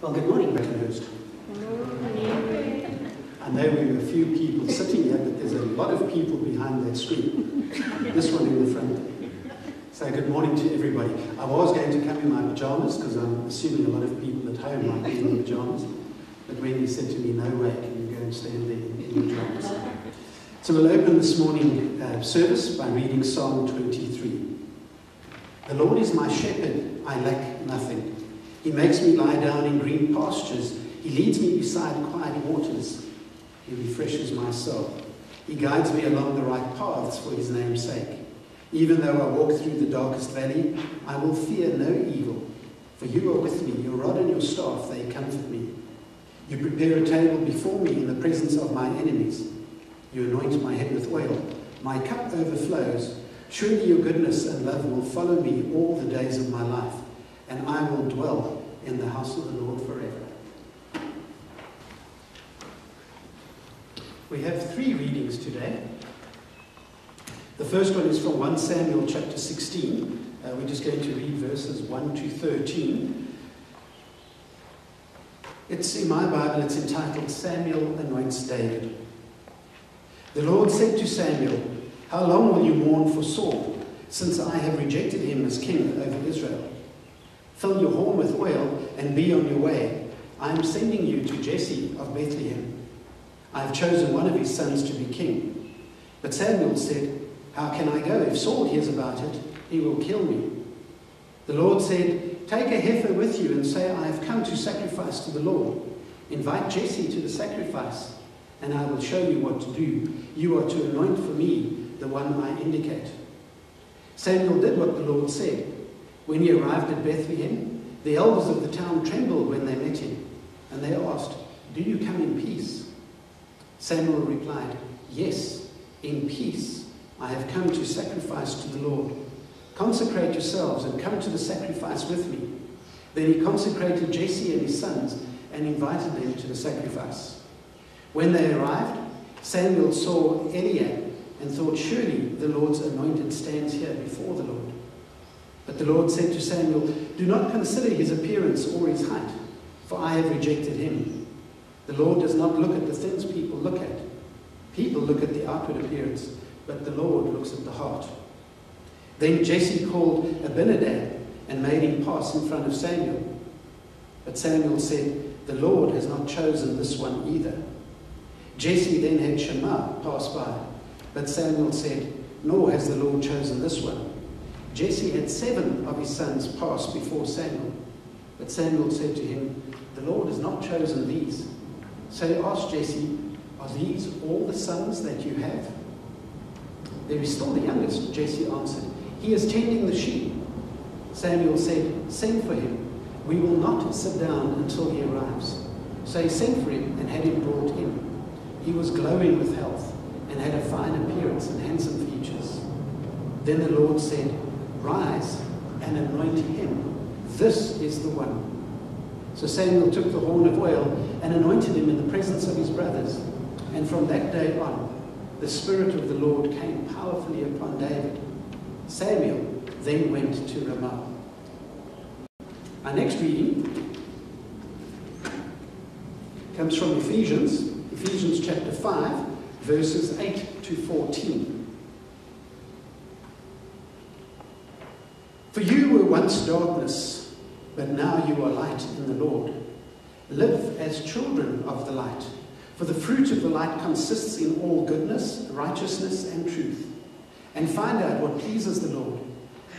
Well, good morning, Brackenhurst. I know we have a few people sitting here, but there's a lot of people behind that screen. this one in the front. So good morning to everybody. I was going to come in my pajamas because I'm assuming a lot of people at home might be in pajamas. But Wendy said to me, no way, can you go and stand there in your pajamas? So we'll open this morning uh, service by reading Psalm 23. The Lord is my shepherd, I lack nothing. He makes me lie down in green pastures. He leads me beside quiet waters. He refreshes my soul. He guides me along the right paths for his name's sake. Even though I walk through the darkest valley, I will fear no evil. For you are with me, your rod and your staff, they comfort me. You prepare a table before me in the presence of my enemies. You anoint my head with oil. My cup overflows. Surely your goodness and love will follow me all the days of my life and I will dwell in the house of the Lord forever. We have three readings today. The first one is from 1 Samuel chapter 16. Uh, we're just going to read verses 1 to 13. It's in my Bible, it's entitled Samuel Anoints David. The Lord said to Samuel, How long will you mourn for Saul, since I have rejected him as king over Israel? Fill your horn with oil and be on your way. I am sending you to Jesse of Bethlehem. I have chosen one of his sons to be king. But Samuel said, How can I go? If Saul hears about it, he will kill me. The Lord said, Take a heifer with you and say, I have come to sacrifice to the Lord. Invite Jesse to the sacrifice, and I will show you what to do. You are to anoint for me the one I indicate. Samuel did what the Lord said. When he arrived at Bethlehem, the elders of the town trembled when they met him, and they asked, Do you come in peace? Samuel replied, Yes, in peace. I have come to sacrifice to the Lord. Consecrate yourselves and come to the sacrifice with me. Then he consecrated Jesse and his sons and invited them to the sacrifice. When they arrived, Samuel saw Eliab and thought, Surely the Lord's anointed stands here before the Lord. But the Lord said to Samuel, Do not consider his appearance or his height, for I have rejected him. The Lord does not look at the things people look at. People look at the outward appearance, but the Lord looks at the heart. Then Jesse called Abinadab and made him pass in front of Samuel. But Samuel said, The Lord has not chosen this one either. Jesse then had Shammah pass by, but Samuel said, Nor has the Lord chosen this one. Jesse had seven of his sons pass before Samuel. But Samuel said to him, The Lord has not chosen these. So he asked Jesse, Are these all the sons that you have? There is still the youngest, Jesse answered. He is tending the sheep. Samuel said, Send for him. We will not sit down until he arrives. So he sent for him and had him brought in. He was glowing with health and had a fine appearance and handsome features. Then the Lord said, Rise and anoint him. This is the one. So Samuel took the horn of oil and anointed him in the presence of his brothers. And from that day on, the Spirit of the Lord came powerfully upon David. Samuel then went to Ramah. Our next reading comes from Ephesians, Ephesians chapter 5, verses 8 to 14. For you were once darkness, but now you are light in the Lord. Live as children of the light, for the fruit of the light consists in all goodness, righteousness, and truth. And find out what pleases the Lord.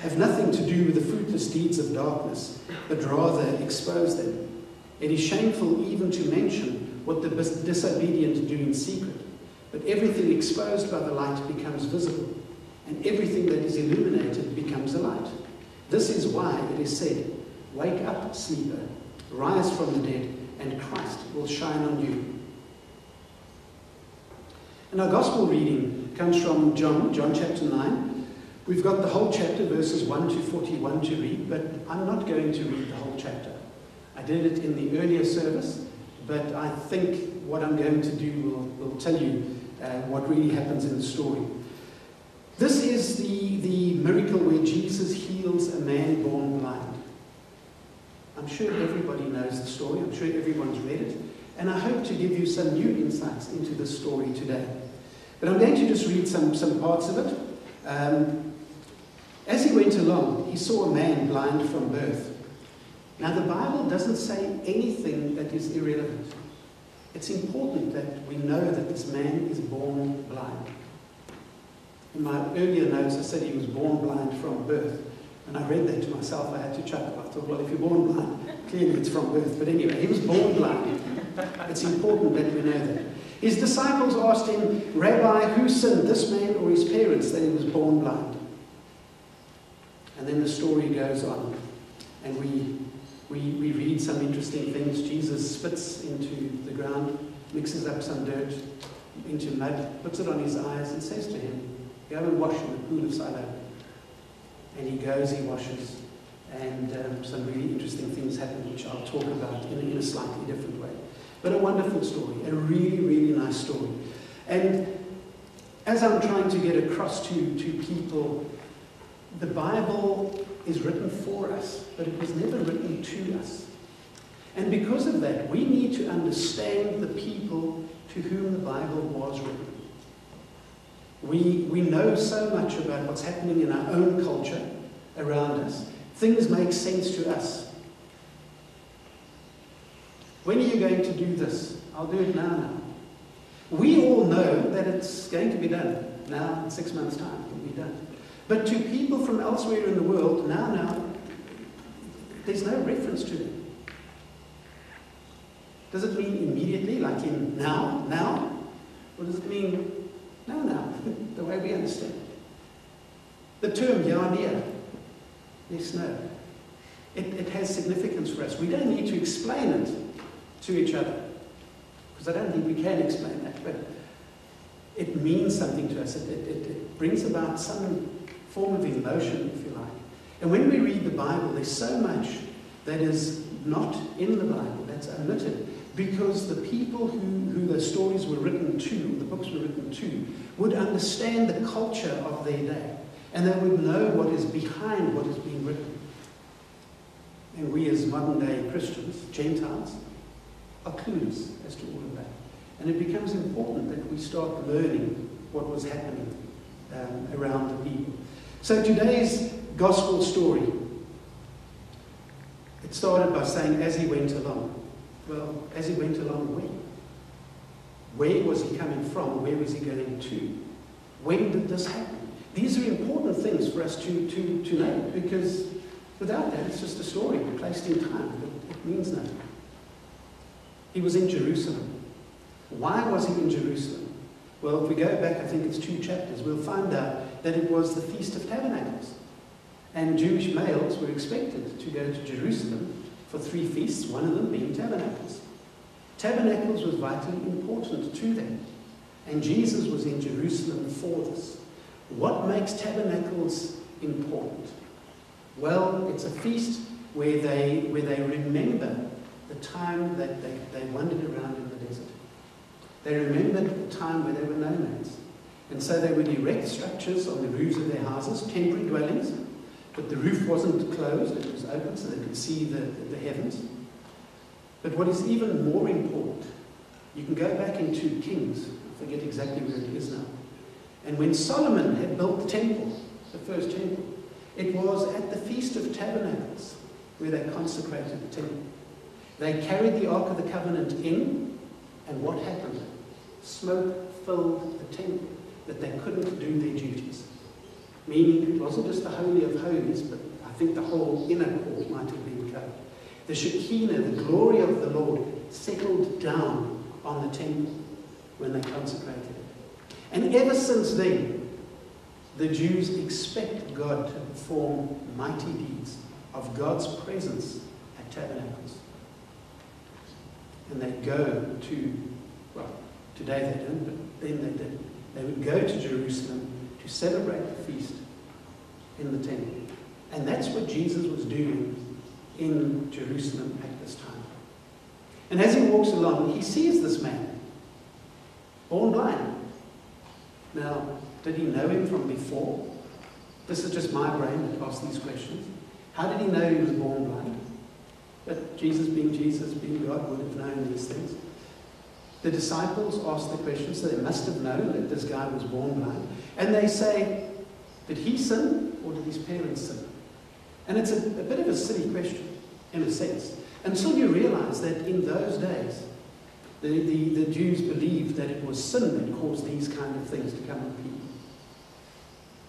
Have nothing to do with the fruitless deeds of darkness, but rather expose them. It is shameful even to mention what the disobedient do in secret, but everything exposed by the light becomes visible, and everything that is illuminated becomes a light. This is why it is said, Wake up, sleeper, rise from the dead, and Christ will shine on you. And our gospel reading comes from John, John chapter 9. We've got the whole chapter, verses 1 to 41 to read, but I'm not going to read the whole chapter. I did it in the earlier service, but I think what I'm going to do will, will tell you uh, what really happens in the story. This is the, the miracle where Jesus heals a man born blind. I'm sure everybody knows the story. I'm sure everyone's read it. And I hope to give you some new insights into this story today. But I'm going to just read some, some parts of it. Um, as he went along, he saw a man blind from birth. Now, the Bible doesn't say anything that is irrelevant. It's important that we know that this man is born blind. In my earlier notes, I said he was born blind from birth. And I read that to myself, I had to chuckle. I thought, well, if you're born blind, clearly it's from birth. But anyway, he was born blind. It's important that we know that. His disciples asked him, Rabbi, who sinned, this man or his parents, that he was born blind? And then the story goes on. And we, we, we read some interesting things. Jesus spits into the ground, mixes up some dirt into mud, puts it on his eyes, and says to him, Go and wash in the pool of Siloam. And he goes, he washes, and um, some really interesting things happen, which I'll talk about in a, in a slightly different way. But a wonderful story, a really, really nice story. And as I'm trying to get across to, to people, the Bible is written for us, but it was never written to us. And because of that, we need to understand the people to whom the Bible was written. We, we know so much about what's happening in our own culture around us. Things make sense to us. When are you going to do this? I'll do it now now. We all know that it's going to be done. Now, in six months' time, it'll be done. But to people from elsewhere in the world, now, now, there's no reference to it. Does it mean immediately, like in now, now? Or does it mean now, no, the way we understand it? The term ja-nee, yes, no. It, it has significance for us. We don't need to explain it to each other. Because I don't think we can explain that, but it means something to us. It, it, it, brings about some form of emotion, if you like. And when we read the Bible, there's so much that is not in the Bible, that's omitted, because the people who, who the stories were written to, the books were written to, would understand the culture of their day. And they would know what is behind what is being written. And we as modern day Christians, Gentiles, are clueless as to all of that. And it becomes important that we start learning what was happening um, around the people. So today's gospel story, it started by saying, as he went along. Well, as he went along, where? Where was he coming from? Where was he going to? When did this happen? These are important things for us to, to, to know because without that, it's just a story placed in time. It, it means nothing. He was in Jerusalem. Why was he in Jerusalem? Well, if we go back, I think it's two chapters, we'll find out that it was the Feast of Tabernacles. And Jewish males were expected to go to Jerusalem for three feasts, one of them being Tabernacles. Tabernacles was vitally important to them. And Jesus was in Jerusalem for this. What makes Tabernacles important? Well, it's a feast where they, where they remember the time that they, they wandered around in the desert. They remembered the time where they were nomads. And so they would erect structures on the roofs of their houses, temporary dwellings, but the roof wasn't closed, it was open so they could see the, the heavens. But what is even more important, you can go back into Kings, I forget exactly where it is now. And when Solomon had built the temple, the first temple, it was at the Feast of Tabernacles where they consecrated the temple. They carried the Ark of the Covenant in, and what happened? Smoke filled the temple, that they couldn't do their duties. Meaning, it wasn't just the Holy of Holies, but I think the whole inner court might have been covered. The Shekinah, the glory of the Lord, settled down on the temple when they consecrated it. And ever since then, the Jews expect God to perform mighty deeds of God's presence at tabernacles and they'd go to, well, today they don't, but then they did. They would go to Jerusalem to celebrate the feast in the temple. And that's what Jesus was doing in Jerusalem at this time. And as he walks along, he sees this man, born blind. Now, did he know him from before? This is just my brain that asks these questions. How did he know he was born blind? But Jesus, being Jesus, being God, would have known these things. The disciples ask the question, so they must have known that this guy was born blind. And they say, Did he sin or did his parents sin? And it's a, a bit of a silly question, in a sense, until you realize that in those days, the, the, the Jews believed that it was sin that caused these kind of things to come on people.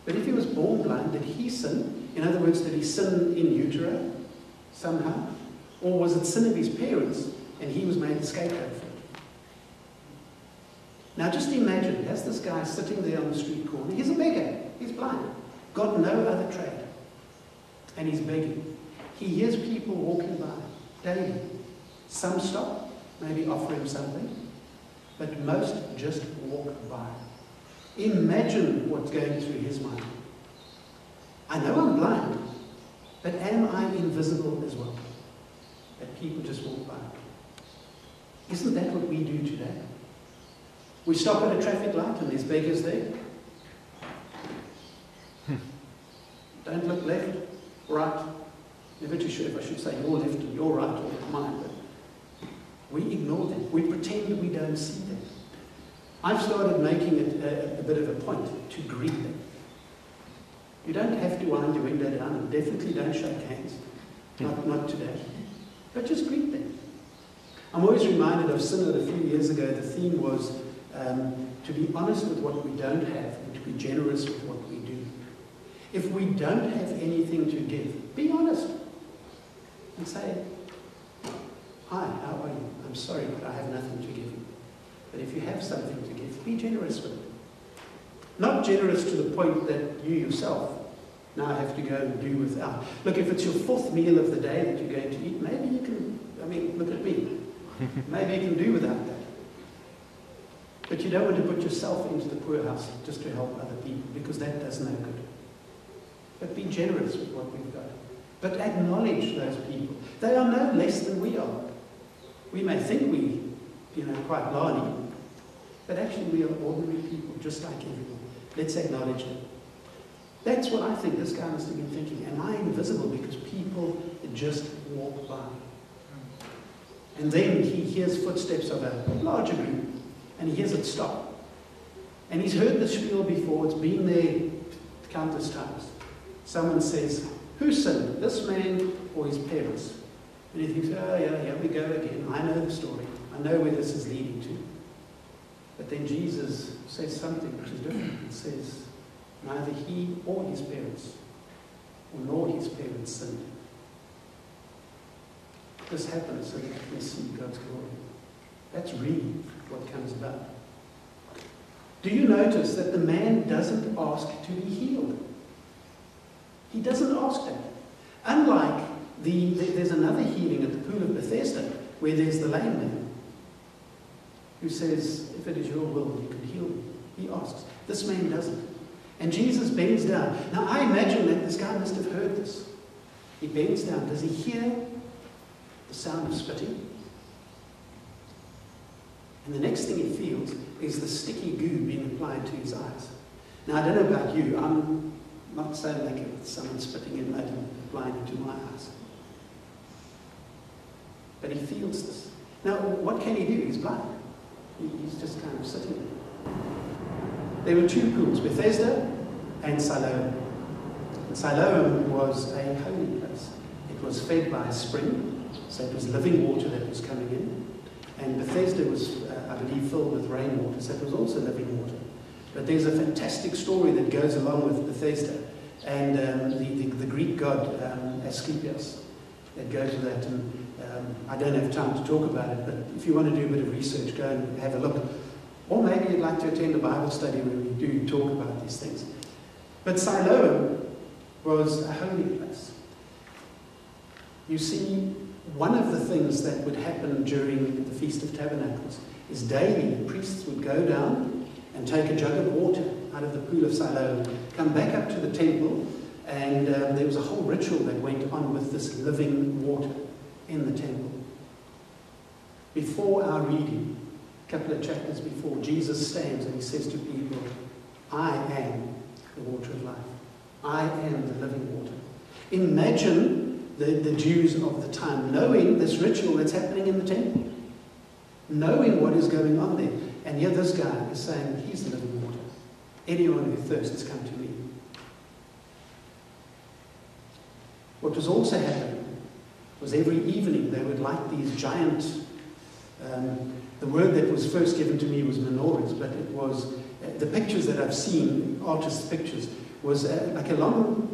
But if he was born blind, did he sin? In other words, did he sin in utero somehow? Or was it sin of his parents and he was made the scapegoat? Now just imagine, there's this guy sitting there on the street corner, he's a beggar, he's blind, got no other trade, and he's begging. He hears people walking by daily. Some stop, maybe offer him something, but most just walk by. Imagine what's going through his mind. I know I'm blind, but am I invisible as well? That people just walk by. Isn't that what we do today? We stop at a traffic light and there's beggars there. Hmm. Don't look left, right. Never too sure if I should say your left or your right or mine, but we ignore them. We pretend that we don't see them. I've started making it a, a bit of a point to greet them. You don't have to wind your window down and definitely don't shake hands. Hmm. Not, not today. But just greet them. I'm always reminded of Synod a few years ago. The theme was um, to be honest with what we don't have and to be generous with what we do. If we don't have anything to give, be honest and say, Hi, how are you? I'm sorry, but I have nothing to give you. But if you have something to give, be generous with it. Not generous to the point that you yourself now have to go and do without. Look, if it's your fourth meal of the day that you're going to eat, maybe you can, I mean, look at me. Maybe you can do without that. But you don't want to put yourself into the poorhouse just to help other people because that does no good. But be generous with what we've got. But acknowledge those people. They are no less than we are. We may think we, you know, quite lardy, but actually we are ordinary people just like everyone. Let's acknowledge them. That's what I think this guy must have been thinking. Am I invisible because people just walk by? And then he hears footsteps of a larger group, and he hears it stop. And he's heard the spiel before, it's been there countless times. Someone says, Who sinned, this man or his parents? And he thinks, Oh, yeah, here we go again. I know the story. I know where this is leading to. But then Jesus says something which is different. He says, Neither he or his parents, or nor his parents sinned. This happens so that we see God's glory. That's really what comes about. Do you notice that the man doesn't ask to be healed? He doesn't ask that. Unlike the, the, there's another healing at the pool of Bethesda where there's the lame man who says, If it is your will, you can heal me. He asks. This man doesn't. And Jesus bends down. Now I imagine that this guy must have heard this. He bends down. Does he hear the sound of spitting? And the next thing he feels is the sticky goo being applied to his eyes. Now I don't know about you. I'm not so it with someone spitting in mud and applying it to my eyes. But he feels this. Now, what can he do? He's blind. He's just kind of sitting there. There were two pools, Bethesda and Siloam. And Siloam was a holy place. It was fed by a spring, so it was living water that was coming in. And Bethesda was, uh, I believe, filled with rainwater, so it was also living water. But there's a fantastic story that goes along with Bethesda and um, the, the, the, Greek god um, Asclepius that goes with that. And um, I don't have time to talk about it, but if you want to do a bit of research, go and have a look. Or maybe you'd like to attend a Bible study where we do talk about these things. But Siloam was a holy place. You see, one of the things that would happen during the Feast of Tabernacles is daily the priests would go down and take a jug of water out of the pool of Siloam, come back up to the temple, and um, there was a whole ritual that went on with this living water in the temple. Before our reading, a couple of chapters before, Jesus stands and he says to people, I am the water of life. I am the living water. Imagine the, the Jews of the time, knowing this ritual that's happening in the temple, knowing what is going on there. And yet this guy is saying, He's the living water. Anyone who thirsts, come to me. What was also happening was every evening they would light these giant, um, the word that was first given to me was menorahs, but it was, uh, the pictures that I've seen, artists' pictures, was uh, like a long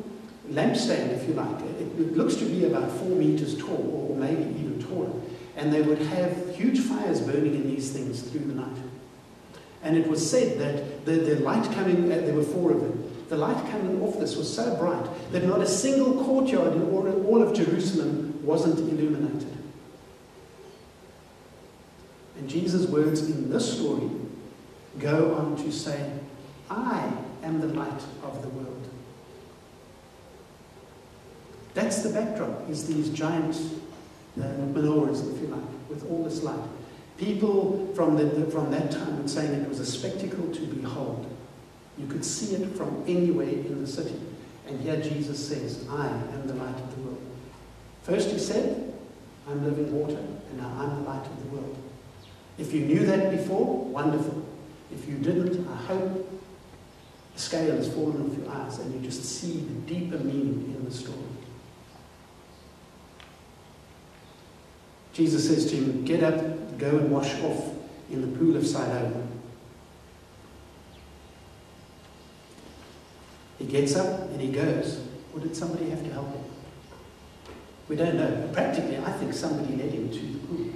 lampstand, if you like. It, looks to be about four meters tall, or maybe even taller. And they would have huge fires burning in these things through the night. And it was said that the, the light coming, uh, there were four of them, the light coming off this was so bright that not a single courtyard in all, all of Jerusalem wasn't illuminated. And Jesus' words in this story go on to say, I am the light of the world. That's the backdrop, is these giant uh, if you like, with all this light. People from, the, from that time would say that it was a spectacle to behold. You could see it from anywhere in the city. And here Jesus says, I am the light of the world. First he said, I'm living water, and now I'm the light of the world. If you knew that before, wonderful. If you didn't, I hope the scale has fallen off your eyes and you just see the deeper meaning in the story. Jesus says to him, Get up, go and wash off in the pool of Siloam. He gets up and he goes. Or did somebody have to help him? We don't know. Practically, I think somebody led him to the pool.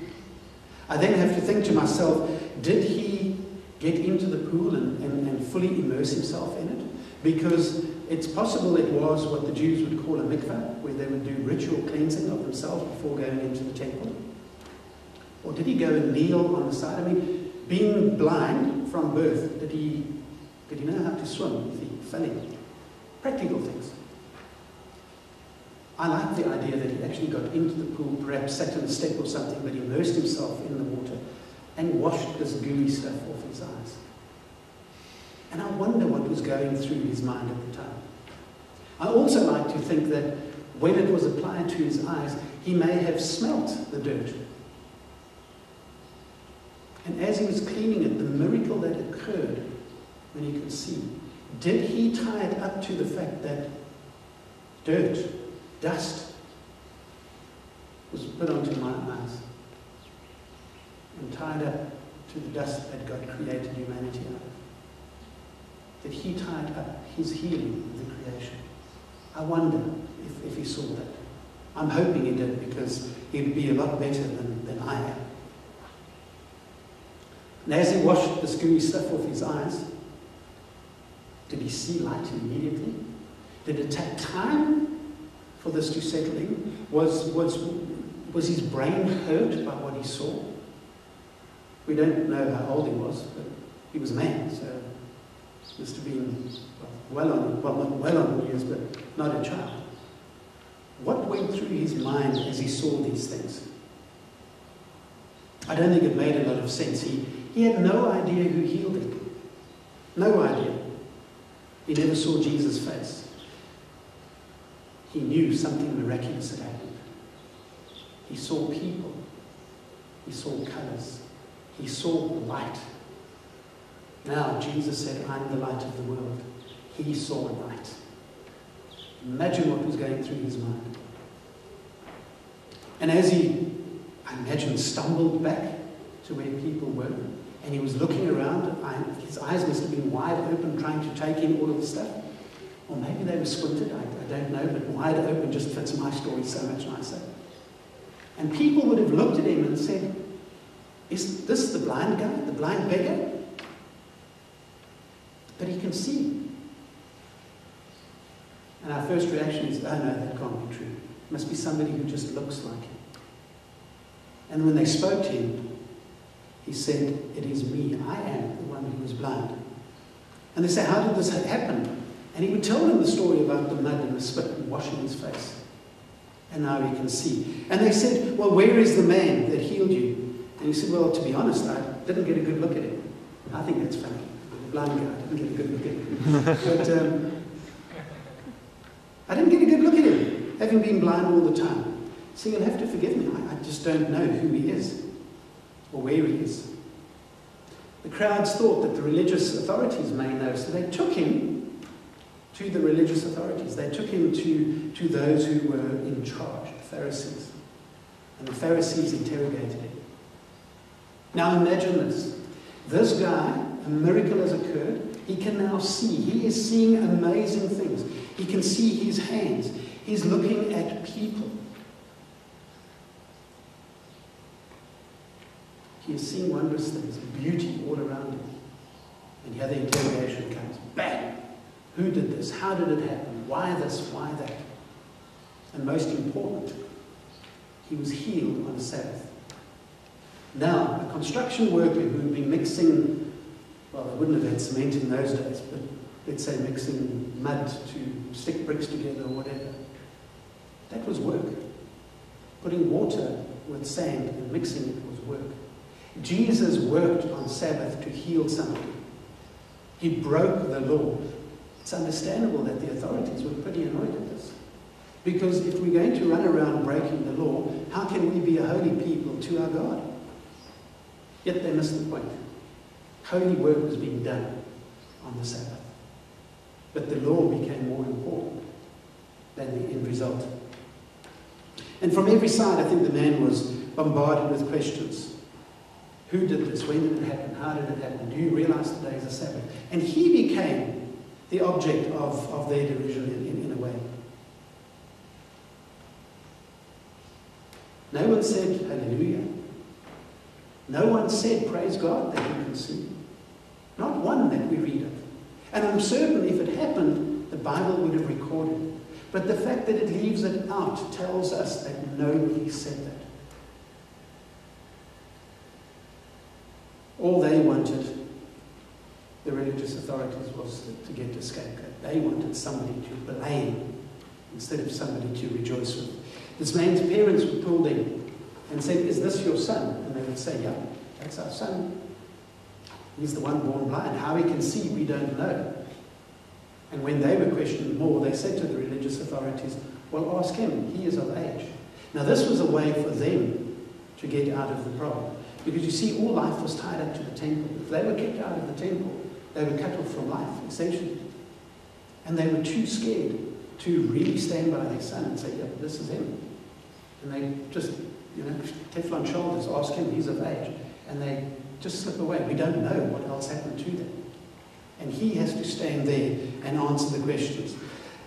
I then have to think to myself, did he get into the pool and, and, and fully immerse himself in it? Because it's possible it was what the Jews would call a mikveh, where they would do ritual cleansing of themselves before going into the temple. Or did he go and kneel on the side? I mean, being blind from birth, did he, did he know how to swim with the filling? Practical things. I like the idea that he actually got into the pool, perhaps sat on a step or something, but immersed himself in the water and washed this gooey stuff off his eyes. And I wonder what was going through his mind at the time. I also like to think that when it was applied to his eyes, he may have smelt the dirt. And as he was cleaning it, the miracle that occurred when he could see did he tie it up to the fact that dirt, dust, was put onto my eyes and tied up to the dust that God created humanity out of? Did he tie up his healing with the creation? I wonder if, if he saw that. I'm hoping he did because he'd be a lot better than, than I am. And as he washed the gooey stuff off his eyes, did he see light immediately? Did it take time for this to settle in? Was, was, was his brain hurt by what he saw? We don't know how old he was, but he was a man, so he must have been well on, well, not well on years, but not a child. What went through his mind as he saw these things? I don't think it made a lot of sense. He, he had no idea who healed him. No idea. He never saw Jesus' face. He knew something miraculous had happened. He saw people. He saw colors. He saw light. Now, Jesus said, I'm the light of the world. He saw light. Imagine what was going through his mind. And as he, I imagine, stumbled back to where people were, and he was looking around. his eyes must have been wide open, trying to take in all of the stuff. Or maybe they were squinted, I, I don't know, but wide open just fits my story so much nicer. And people would have looked at him and said, Is this the blind guy, the blind beggar? But he can see. And our first reaction is, oh no, that can't be true. It must be somebody who just looks like him. And when they spoke to him, he said, It is me. I am the one who was blind. And they say, How did this happen? And he would tell them the story about the mud and the spit and washing his face. And now he can see. And they said, Well, where is the man that healed you? And he said, Well, to be honest, I didn't get a good look at him. I think that's funny. The blind guy didn't get a good look at him. but um, I didn't get a good look at him. having been blind all the time. So you'll have to forgive me. I, I just don't know who he is where he is. The crowds thought that the religious authorities may know, so they took him to the religious authorities. They took him to, to those who were in charge, the Pharisees. And the Pharisees interrogated him. Now imagine this. This guy, a miracle has occurred. He can now see. He is seeing amazing things. He can see his hands. He's looking at people. He is seeing wondrous things, beauty all around him. And here the interrogation comes. Bang! Who did this? How did it happen? Why this? Why that? And most important, he was healed on the Sabbath. Now, a construction worker who had been mixing, well, they wouldn't have had cement in those days, but let's say mixing mud to stick bricks together or whatever, that was work. Putting water with sand and mixing it was work. Jesus worked on Sabbath to heal somebody. He broke the law. It's understandable that the authorities were pretty annoyed at this. Because if we're going to run around breaking the law, how can we be a holy people to our God? Yet they missed the point. Holy work was being done on the Sabbath. But the law became more important than the end result. And from every side, I think the man was bombarded with questions. Who did this? When did it happen? How did it happen? Do you realize today is a Sabbath? And he became the object of, of their derision in, in, in a way. No one said hallelujah. No one said praise God that you can see. Not one that we read of. And I'm certain if it happened, the Bible would have recorded. But the fact that it leaves it out tells us that nobody said that. All they wanted, the religious authorities, was to get a scapegoat. They wanted somebody to blame instead of somebody to rejoice with. This man's parents were pulled in and said, Is this your son? And they would say, Yeah, that's our son. He's the one born blind. How he can see, we don't know. And when they were questioned more, they said to the religious authorities, Well, ask him. He is of age. Now, this was a way for them to get out of the problem. Because you see, all life was tied up to the temple. If they were kicked out of the temple, they were cut off from life, essentially. And they were too scared to really stand by their son and say, yeah, this is him. And they just, you know, Teflon shoulders, ask him, he's of age. And they just slip away. We don't know what else happened to them. And he has to stand there and answer the questions.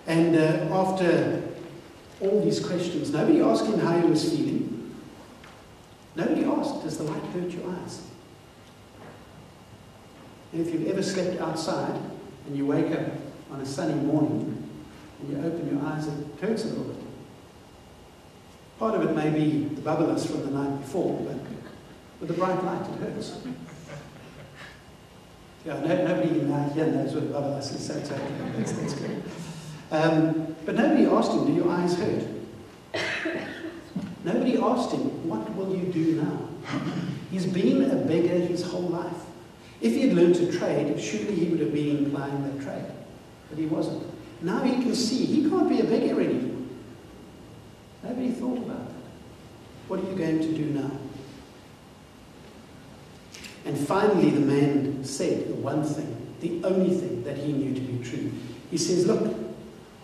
And uh, after all these questions, nobody asked him how he was feeling. Nobody asked, does the light hurt your eyes? And if you've ever slept outside and you wake up on a sunny morning and you open your eyes, it hurts a little bit. Part of it may be the babbelas from the night before, but with the bright light, it hurts. Yeah, no, nobody in here knows what babbelas is, so it's okay. That's, that's good. Um, but nobody asked him, do your eyes hurt? Nobody asked him, what will you do now? He's been a beggar his whole life. If he had learned to trade, surely he would have been plying that trade. But he wasn't. Now he can see he can't be a beggar anymore. Nobody thought about that. What are you going to do now? And finally, the man said the one thing, the only thing that he knew to be true. He says, Look,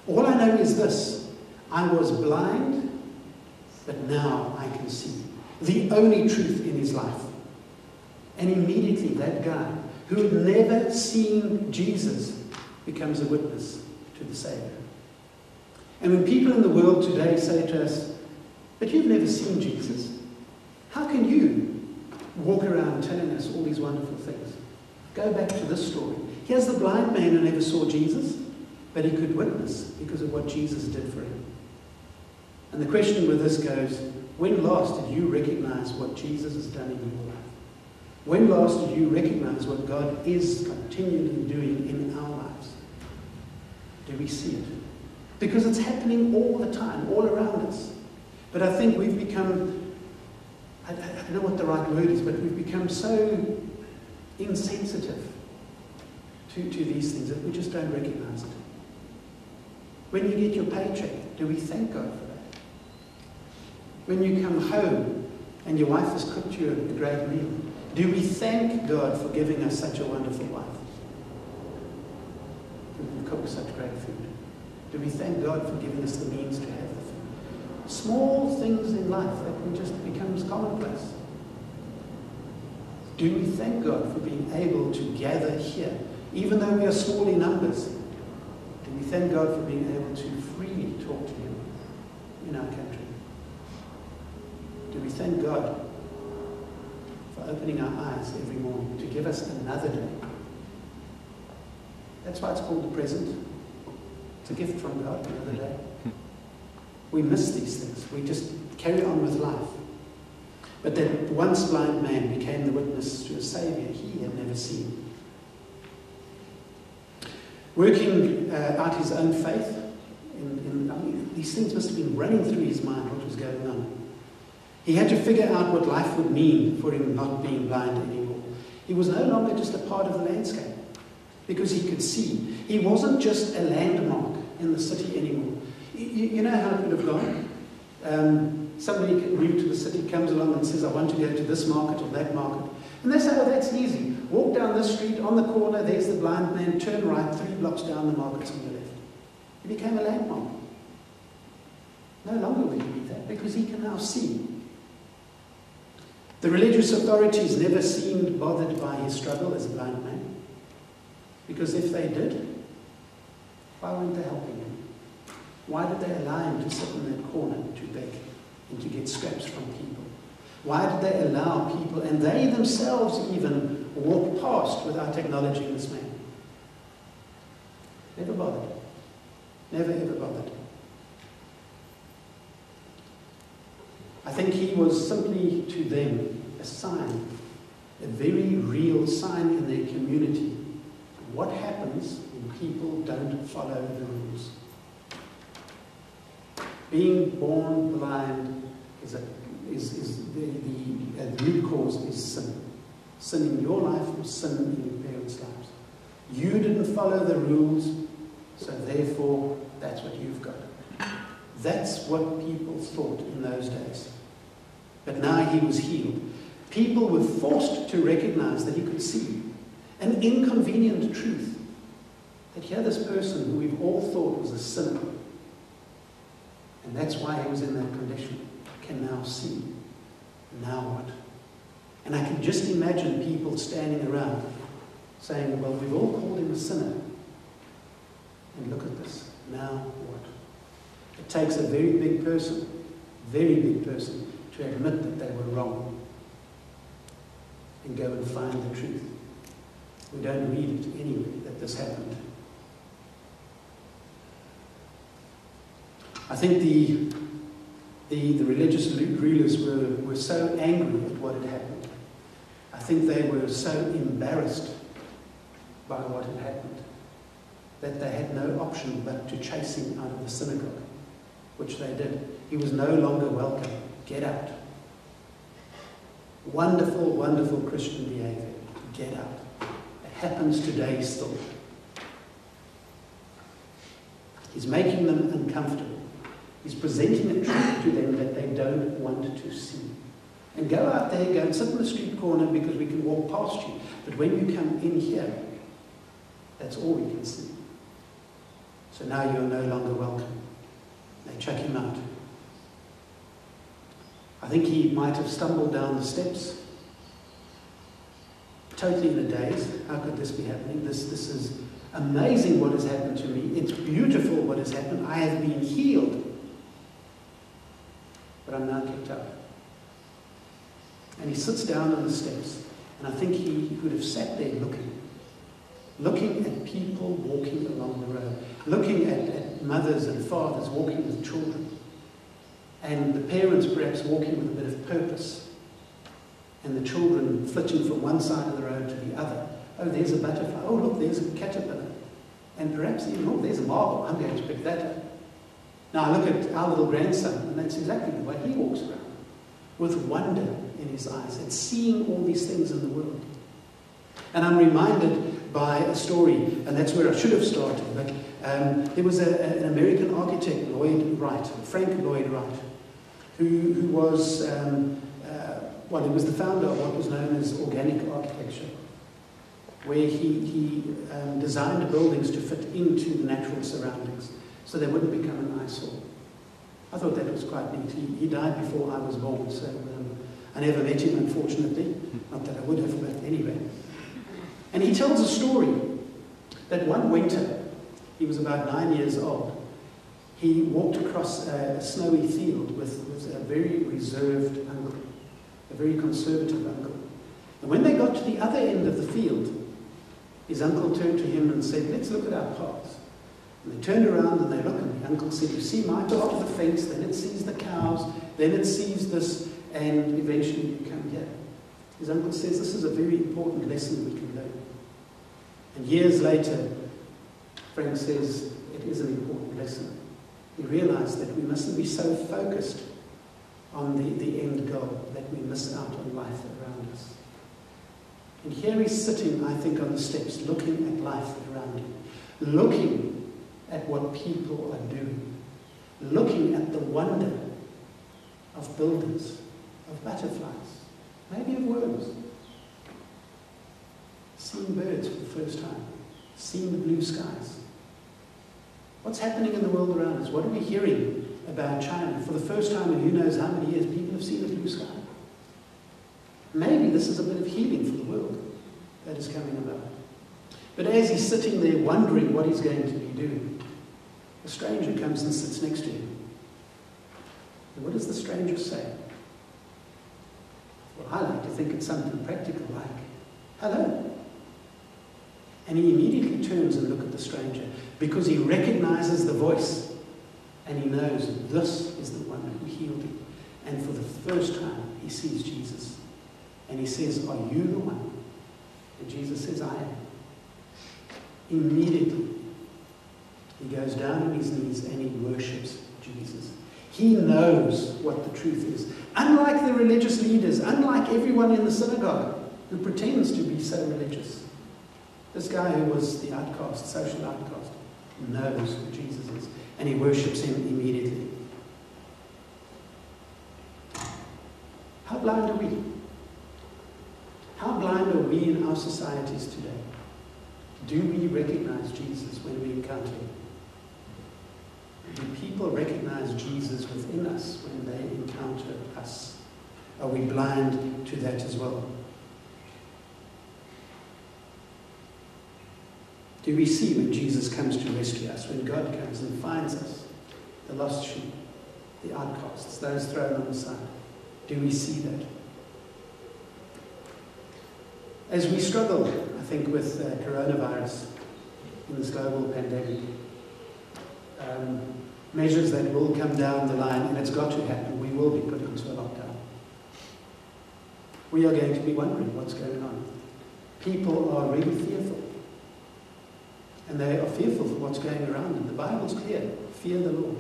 all I know is this I was blind, but now I can see. The only truth in his life. And immediately, that guy who had never seen Jesus becomes a witness to the Savior. And when people in the world today say to us, But you've never seen Jesus, how can you walk around telling us all these wonderful things? Go back to this story. Here's the blind man who never saw Jesus, but he could witness because of what Jesus did for him. And the question with this goes when last did you recognize what Jesus has done in your life? When last did you recognize what God is continually doing in our lives? Do we see it? Because it's happening all the time, all around us. But I think we've become, I, I don't know what the right word is, but we've become so insensitive to, to these things that we just don't recognize it. When you get your paycheck, Do we thank God? When you come home and your wife has cooked you a great meal, do we thank God for giving us such a wonderful wife? Who can cook such great food? Do we thank God for giving us the means to have the food? Small things in life that just becomes commonplace. Do we thank God for being able to gather here, even though we are small in numbers? Do we thank God for being able to freely talk to Him in our country? Do we thank God for opening our eyes every morning to give us another day? That's why it's called the present. It's a gift from God, another day. We miss these things. We just carry on with life. But that once blind man became the witness to a Savior he had never seen. Working uh, out his own faith, in, in, I mean, these things must have been running through his mind what was going on. He had to figure out what life would mean for him not being blind anymore. He was no longer just a part of the landscape because he could see. He wasn't just a landmark in the city anymore. You, you know how it would have gone? Um, somebody new to the city comes along and says, I want to go to this market or that market. And they say, oh, that's easy. Walk down this street, on the corner, there's the blind man, turn right, three blocks down the market's on your left. He became a landmark. No longer will he be that because he can now see. The religious authorities never seemed bothered by his struggle as a blind man. Because if they did, why weren't they helping him? Why did they allow him to sit in that corner to beg and to get scraps from people? Why did they allow people, and they themselves even, walk past without acknowledging this man? Never bothered. Never ever bothered. I think he was simply to them a sign, a very real sign in their community. What happens when people don't follow the rules? Being born blind is, a, is, is the, the, the root cause is sin. Sin in your life or sin in your parents' lives. You didn't follow the rules, so therefore that's what you've got. That's what people thought in those days. But now he was healed. People were forced to recognize that he could see an inconvenient truth that here this person who we've all thought was a sinner, and that's why he was in that condition, can now see. Now what? And I can just imagine people standing around saying, Well, we've all called him a sinner. And look at this. Now what? It takes a very big person, very big person, admit that they were wrong and go and find the truth. We don't read it anywhere that this happened. I think the, the, the religious rulers were, were so angry at what had happened. I think they were so embarrassed by what had happened that they had no option but to chase him out of the synagogue, which they did. He was no longer welcome. Get out. Wonderful, wonderful Christian behavior. Get out. It happens today still. He's making them uncomfortable. He's presenting a truth to them that they don't want to see. And go out there, go and sit in the street corner because we can walk past you. But when you come in here, that's all we can see. So now you're no longer welcome. They chuck him out. I think he might have stumbled down the steps. Totally in a daze. How could this be happening? This, this is amazing what has happened to me. It's beautiful what has happened. I have been healed. But I'm now kicked out. And he sits down on the steps. And I think he could have sat there looking. Looking at people walking along the road. Looking at, at mothers and fathers walking with children and the parents perhaps walking with a bit of purpose, and the children flitting from one side of the road to the other. Oh, there's a butterfly. Oh, look, there's a caterpillar. And perhaps even, oh, there's a marble. I'm going to pick that up. Now I look at our little grandson, and that's exactly the way he walks around, with wonder in his eyes at seeing all these things in the world. And I'm reminded by a story, and that's where I should have started, but Um, there was a, an American architect, Lloyd Wright, Frank Lloyd Wright, who, who was, um, uh, well, he was the founder of what was known as organic architecture, where he, he um, designed buildings to fit into the natural surroundings so they wouldn't become an eyesore. I thought that was quite neat. He, he died before I was born, so um, I never met him, unfortunately. Not that I would have, but anyway. And he tells a story that one winter, he was about nine years old, he walked across a, a snowy field with, with a very reserved uncle, a very conservative uncle. And when they got to the other end of the field, his uncle turned to him and said, Let's look at our paths. And they turned around and they looked, and the uncle said, You see my part of the fence, then it sees the cows, then it sees this, and eventually you come here. His uncle says, This is a very important lesson we can learn. And years later, Frank says, It is an important lesson. We realize that we mustn't be so focused on the, the end goal that we miss out on life around us. And here he's sitting, I think, on the steps, looking at life around him, looking at what people are doing, looking at the wonder of buildings, of butterflies, maybe of worms, seeing birds for the first time, seeing the blue skies. What's happening in the world around us? What are we hearing about China? For the first time in who knows how many years, people have seen the blue sky. Maybe this is a bit of healing for the world that is coming about. But as he's sitting there wondering what he's going to be doing, a stranger comes and sits next to him. And what does the stranger say? Well, I like to think it's something practical like, hello. And he immediately turns and looks at the stranger because he recognizes the voice and he knows this is the one who healed him. And for the first time, he sees Jesus. And he says, Are you the one? And Jesus says, I am. Immediately, he goes down on his knees and he worships Jesus. He knows what the truth is. Unlike the religious leaders, unlike everyone in the synagogue who pretends to be so religious, this guy who was the outcast, social outcast, knows who Jesus is and he worships him immediately. How blind are we? How blind are we in our societies today? Do we recognize Jesus when we encounter him? Do people recognize Jesus within us when they encounter us? Are we blind to that as well? Do we see when Jesus comes to rescue us, when God comes and finds us, the lost sheep, the outcasts, those thrown on the side? Do we see that? As we struggle, I think, with uh, coronavirus in this global pandemic, um, measures that will come down the line, and it's got to happen, we will be put into a lockdown. We are going to be wondering what's going on. People are really fearful. And they are fearful for what's going around them. The Bible's clear. Fear the Lord.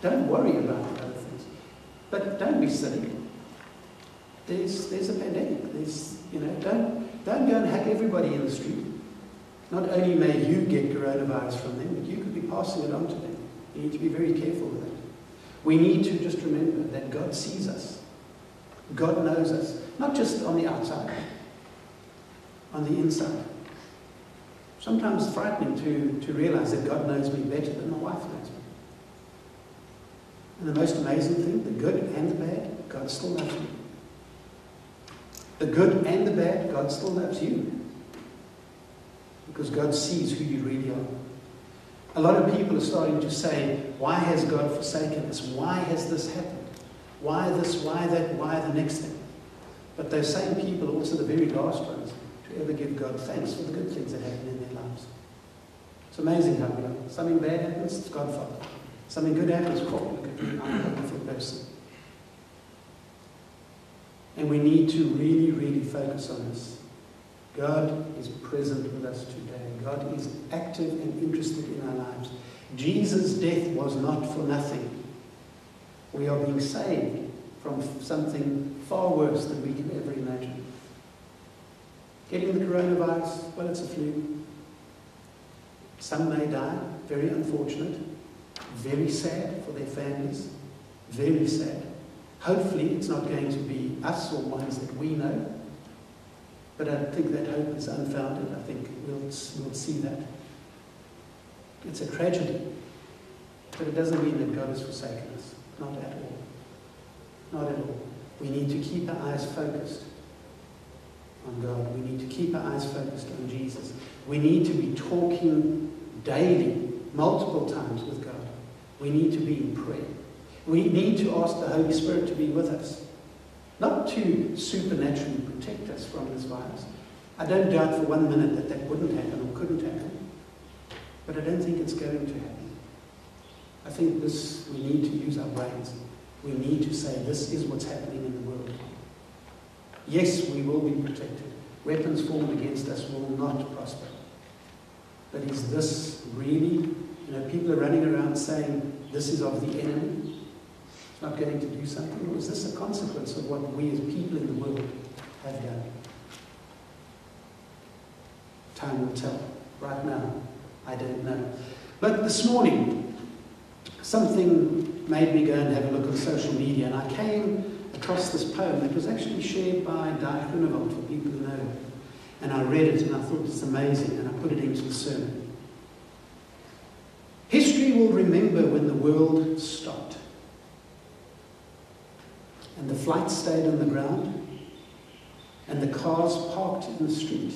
Don't worry about the other things. But don't be silly. There's, there's a pandemic. There's, you know, don't, don't go and hack everybody in the street. Not only may you get coronavirus from them, but you could be passing it on to them. You need to be very careful with that. We need to just remember that God sees us. God knows us. Not just on the outside, on the inside. Sometimes frightening to, to realize that God knows me better than my wife knows me. And the most amazing thing, the good and the bad, God still loves me. The good and the bad, God still loves you. Because God sees who you really are. A lot of people are starting to say, why has God forsaken us? Why has this happened? Why this, why that, why the next thing? But those same people are also the very last ones to ever give God thanks for the good things that happen It's amazing how we are. Something bad happens, it's God's fault. Something good happens, oh, look at I'm a wonderful person. And we need to really, really focus on this. God is present with us today. God is active and interested in our lives. Jesus' death was not for nothing. We are being saved from something far worse than we can ever imagine. Getting the coronavirus, well, it's a flu. Some may die, very unfortunate, very sad for their families, very sad. Hopefully, it's not going to be us or ones that we know, but I think that hope is unfounded. I think we'll, we'll see that. It's a tragedy, but it doesn't mean that God has forsaken us. Not at all. Not at all. We need to keep our eyes focused on God. We need to keep our eyes focused on Jesus. We need to be talking daily, multiple times with God. We need to be in prayer. We need to ask the Holy Spirit to be with us, not to supernaturally protect us from this virus. I don't doubt for one minute that that wouldn't happen or couldn't happen, but I don't think it's going to happen. I think this, we need to use our brains. We need to say, this is what's happening in the world. Yes, we will be protected. Weapons formed against us will not prosper. But is this really, you know, people are running around saying this is of the enemy? It's not going to do something? Or is this a consequence of what we as people in the world have done? Time will tell. Right now, I don't know. But this morning, something made me go and have a look on social media, and I came across this poem that was actually shared by Dirk Groenewald, for people who know. And I read it and I thought it's amazing, and I put it into the sermon. History will remember when the world stopped, and the flights stayed on the ground, and the cars parked in the street,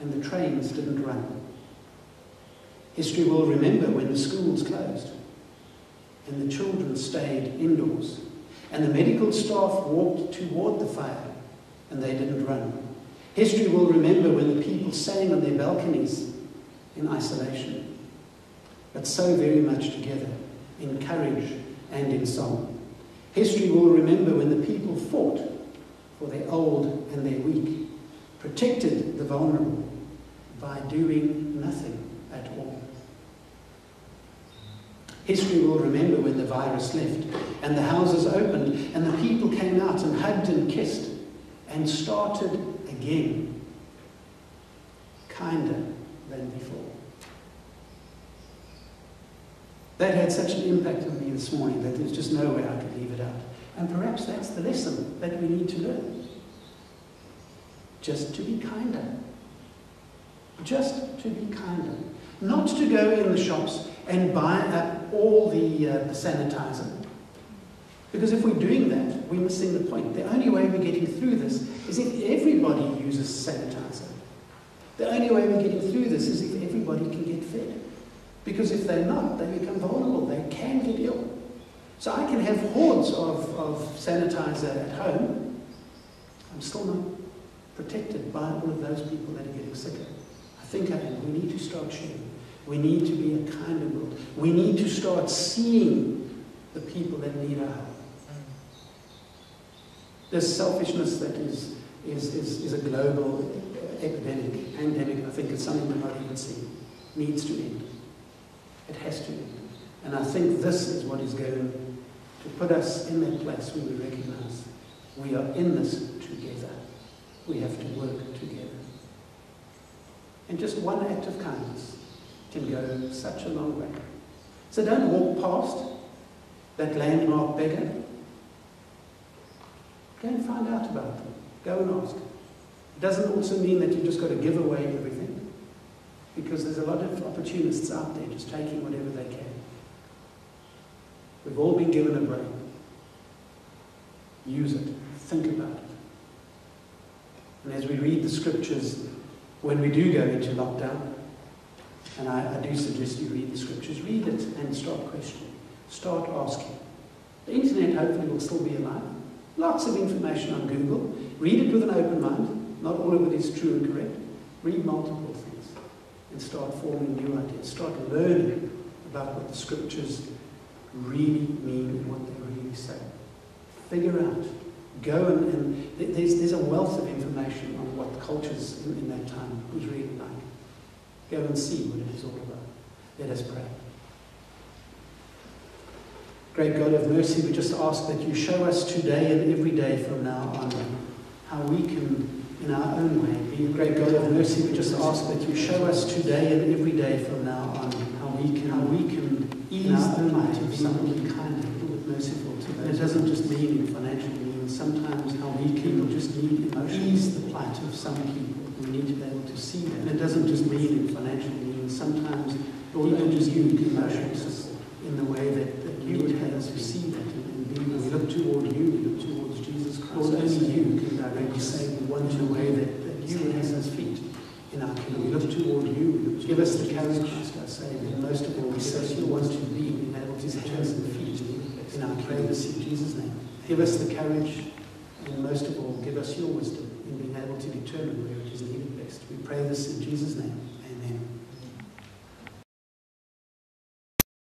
and the trains didn't run. History will remember when the schools closed, and the children stayed indoors, and the medical staff walked toward the fire, and they didn't run. History will remember when the people sang on their balconies in isolation, but so very much together, in courage and in song. History will remember when the people fought for their old and their weak, protected the vulnerable by doing nothing at all. History will remember when the virus left and the houses opened and the people came out and hugged and kissed and started again, kinder than before. That had such an impact on me this morning that there's just no way I could leave it out. And perhaps that's the lesson that we need to learn. Just to be kinder. Just to be kinder. Not to go in the shops and buy up all the, uh, sanitizer. Because if we're doing that, we're missing the point. The only way we're getting through this is if everybody uses sanitizer. The only way we're getting through this is if everybody can get fed. Because if they're not, they become vulnerable. They can get ill. So I can have hordes of, of sanitizer at home. I'm still not protected by all of those people that are getting sicker. I think I am. We need to start sharing. We need to be a kinder world. We need to start seeing the people that need our help. This selfishness that is, is, is, is a global epidemic, pandemic, I think it's something we're not even seeing, needs to end. It has to end. And I think this is what is going to put us in that place where we recognize we are in this together. We have to work together. And just one act of kindness can go such a long way. So don't walk past that landmark beggar Go and find out about them. Go and ask. It doesn't also mean that you've just got to give away everything, because there's a lot of opportunists out there just taking whatever they can. We've all been given a brain. Use it. Think about it. And as we read the scriptures, when we do go into lockdown, and I, I do suggest you read the scriptures, read it and start questioning. Start asking. The internet hopefully will still be alive. Lots of information on Google. Read it with an open mind. Not all of it is true and correct. Read multiple things and start forming new ideas. Start learning about what the scriptures really mean and what they really say. Figure out. Go and, and there's, there's a wealth of information on what cultures in, in that time was really like. Go and see what it is all about. Let us pray. Great God of mercy, we just ask that you show us today and every day from now on how we can, in our own way, be a great God of mercy. We just ask that you show us today and every day from now on how we can, how we can ease the plight of someone, be kind, a little bit merciful to those. And it doesn't just mean in financial means. Sometimes how we can just need emotion. Ease the plight of some people. We need to be able to see that. And it doesn't just mean in financial means. Sometimes people just use emotions in the way that you would have us that. And, be, we look toward you, we look towards Jesus Christ. Lord, only you can directly say we want in a way that, that you would have us feet in our kingdom. We look toward you. We look give us the courage, I say, and most of all, give us your want to be able to hands and feet in our kingdom. In Jesus' name. Give us the courage, and most of all, give us your wisdom in being able to determine where it is needed best. We pray this in Jesus' name.